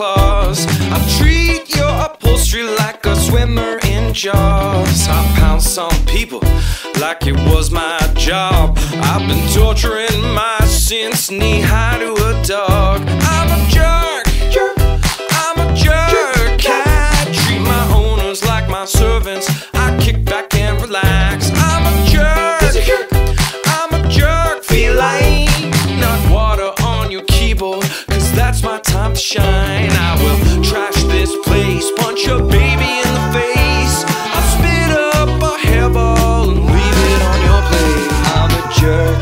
claws. I treat your upholstery like a swimmer in jaws. I pounce on people like it was my job. I've been torturing my sins knee high to Cause that's my time to shine. I will trash this place. Punch your baby in the face. I'll spit up a hairball and leave it on your plate. I'm a jerk.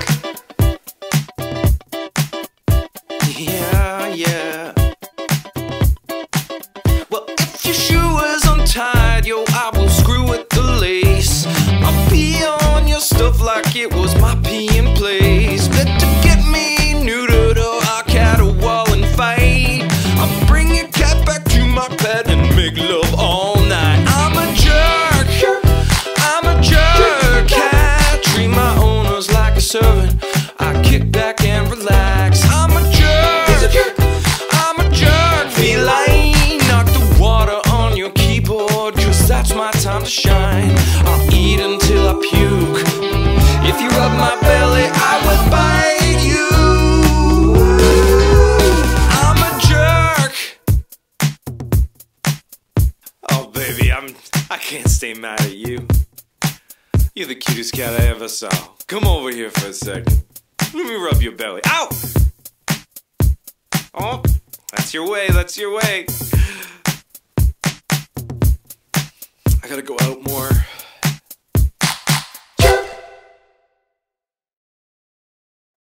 Yeah, yeah. Well, if your shoe is untied, yo, I will screw at the lace. I'll pee on your stuff like it was shine. I'll eat until I puke. If you rub my belly, I will bite you. I'm a jerk. Oh, baby, I'm. I can't stay mad at you. You're the cutest cat I ever saw. Come over here for a second. Let me rub your belly. Ow! Oh, that's your way, that's your way. I gotta go out more.